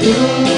You.